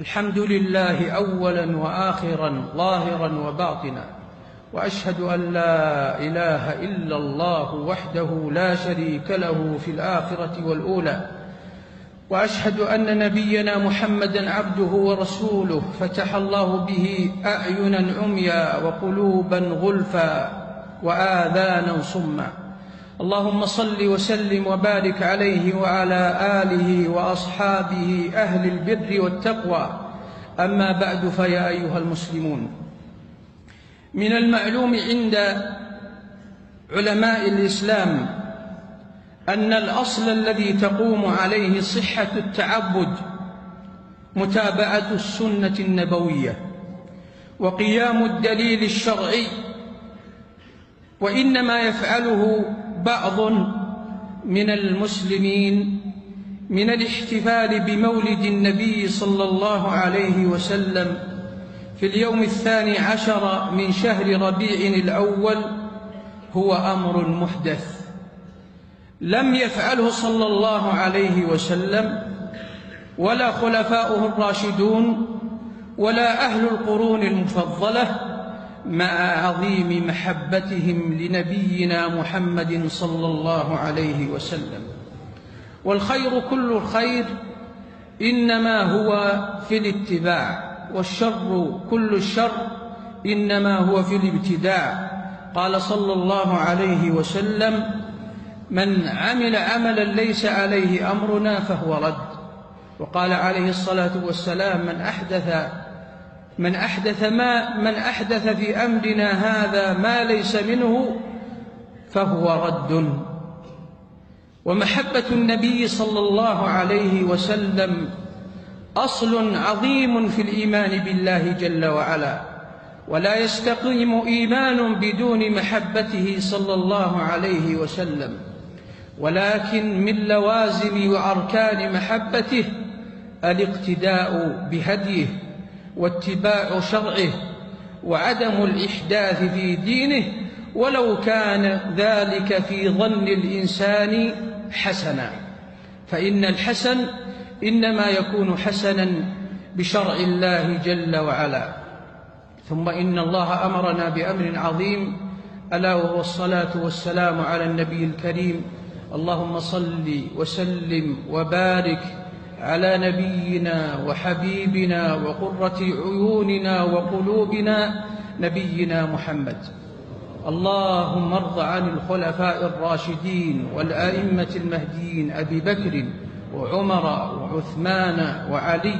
الحمد لله اولا واخرا ظاهرا وباطنا وأشهد أن لا إله إلا الله وحده لا شريك له في الآخرة والأولى وأشهد أن نبينا محمدا عبده ورسوله فتح الله به اعينا عميا وقلوبا غلفا واذانا صما. اللهم صل وسلم وبارك عليه وعلى آله وأصحابه أهل البر والتقوى. أما بعد فيا أيها المسلمون من المعلوم عند علماء الإسلام أن الأصل الذي تقوم عليه صحة التعبد متابعة السنة النبوية وقيام الدليل الشرعي وإنما يفعله بعض من المسلمين من الاحتفال بمولد النبي صلى الله عليه وسلم في اليوم الثاني عشر من شهر ربيع الأول هو أمر محدث لم يفعله صلى الله عليه وسلم ولا خلفاؤه الراشدون ولا أهل القرون المفضلة مع عظيم محبتهم لنبينا محمد صلى الله عليه وسلم. والخير كل الخير إنما هو في الاتباع والشر كل الشر إنما هو في الابتداع. قال صلى الله عليه وسلم من عمل عملا ليس عليه أمرنا فهو رد. وقال عليه الصلاة والسلام من أحدث من أحدث ما من أحدث في أمرنا هذا ما ليس منه فهو رد. ومحبة النبي صلى الله عليه وسلم أصل عظيم في الإيمان بالله جل وعلا ولا يستقيم إيمان بدون محبته صلى الله عليه وسلم. ولكن من لوازم وأركان محبته الاقتداء بهديه. واتباع شرعه وعدم الإحداث في دينه ولو كان ذلك في ظن الإنسان حسنا. فإن الحسن إنما يكون حسنا بشرع الله جل وعلا. ثم إن الله أمرنا بأمر عظيم ألا وهو الصلاة والسلام على النبي الكريم. اللهم صل وسلم وبارك على نبينا وحبيبنا وقرة عيوننا وقلوبنا نبينا محمد. اللهم ارض عن الخلفاء الراشدين والأئمة المهديين أبي بكر وعمر وعثمان وعلي